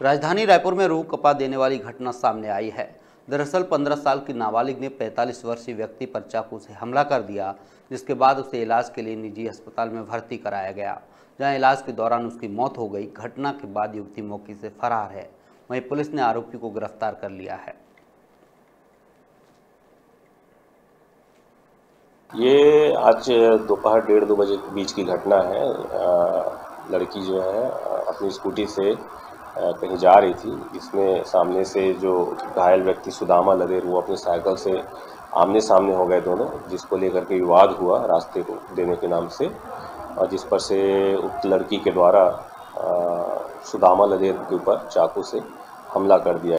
राजधानी रायपुर में रूह कपा देने वाली घटना सामने आई है। दरअसल 15 साल की नाबालिग ने 45 वर्षीय व्यक्ति पर चाकू से हमला कर दिया, जिसके बाद उसे इलाज के लिए निजी अस्पताल में भर्ती कराया गया। जहाँ इलाज के दौरान उसकी मौत हो गई, घटना के बाद युवती मौके से फरार है। वहीं पुलिस ने आरोपी को गिरफ़्तार कर लिया है। ये आज दोपहर डेढ़ दो बजे के बीच की घटना है। लड़की जो है अपनी स्कूटी से कहीं जा रही थी। इसमें सामने से जो घायल व्यक्ति सुदामा लगे वो अपनी साइकिल से आमने सामने हो गए दोनों, जिसको लेकर के विवाद हुआ रास्ते को देने के नाम से, और जिस पर से उक्त लड़की के द्वारा सुदामा लदेर के ऊपर चाकू से हमला कर दिया